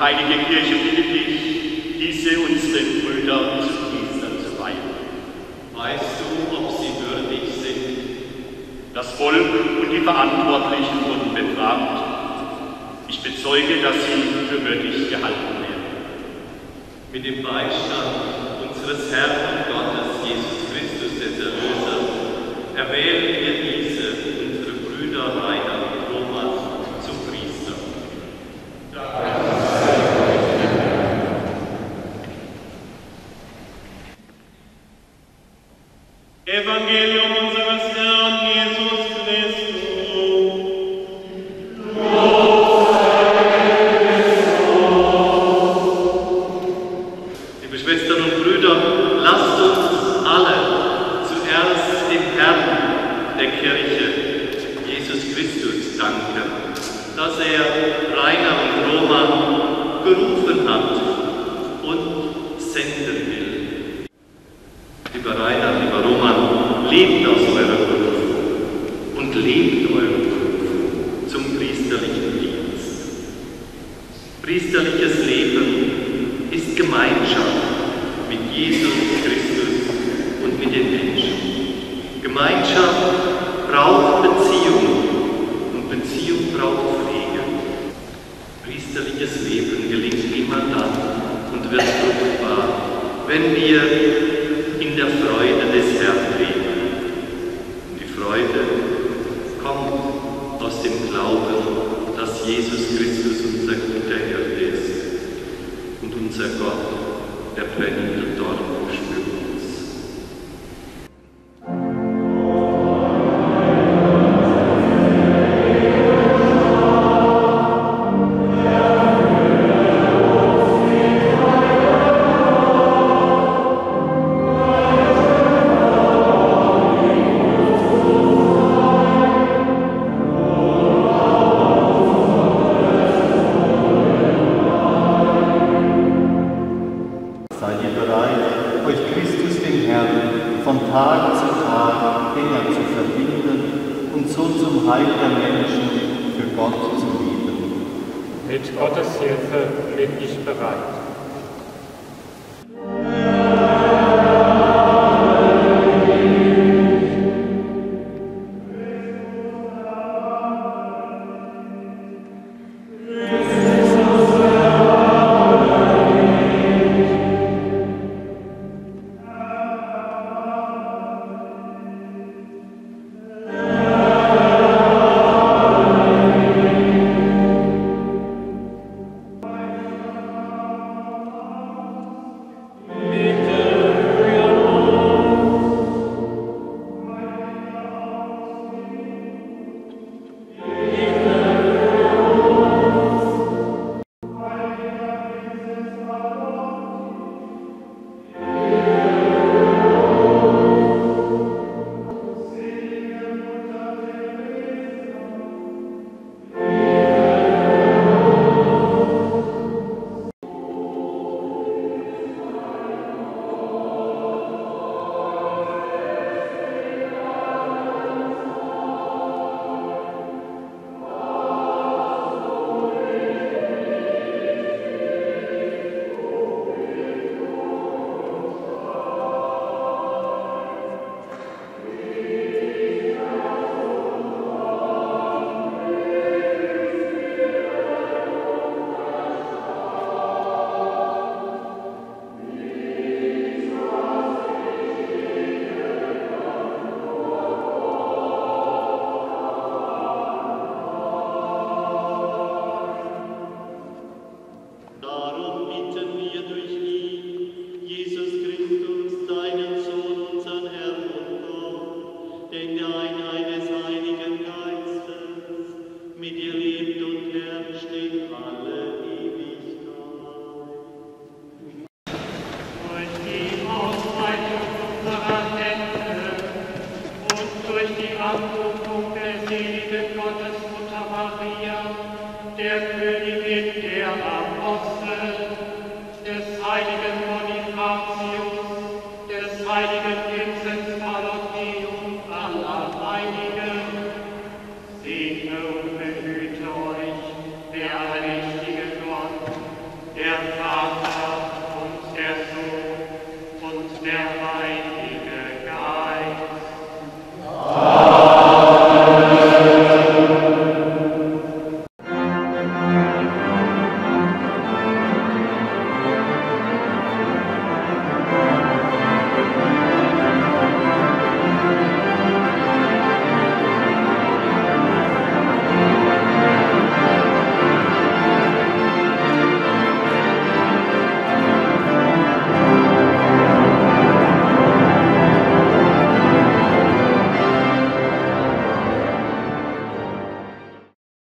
heilige Kirche bitte dich, diese unseren Brüder zu Priestern zu weihen. Weißt du, ob sie würdig sind? Das Volk und die Verantwortlichen wurden befragt. Ich bezeuge, dass sie für würdig gehalten werden. Mit dem Beistand unseres Herrn und Gottes Jesus Evangelium unseres Herrn Jesus Christus. Liebe Schwestern und Brüder, lasst uns alle zuerst dem Herrn der Kirche, Jesus Christus, danken, dass er Rainer und Roman berufen hat und senden will. Lieber Rainer, lieber Roman, lebt aus eurer Berufung und lebt Berufung zum priesterlichen Dienst. Priesterliches Leben ist Gemeinschaft mit Jesus Christus und mit den Menschen. Gemeinschaft braucht Beziehung und Beziehung braucht Pflege. Priesterliches Leben gelingt immer dann und wird fruchtbar, wenn wir von Tag zu Tag enger zu verbinden und so zum Heil der Menschen für Gott zu leben? Mit Gottes Hilfe bin ich bereit. Yeah.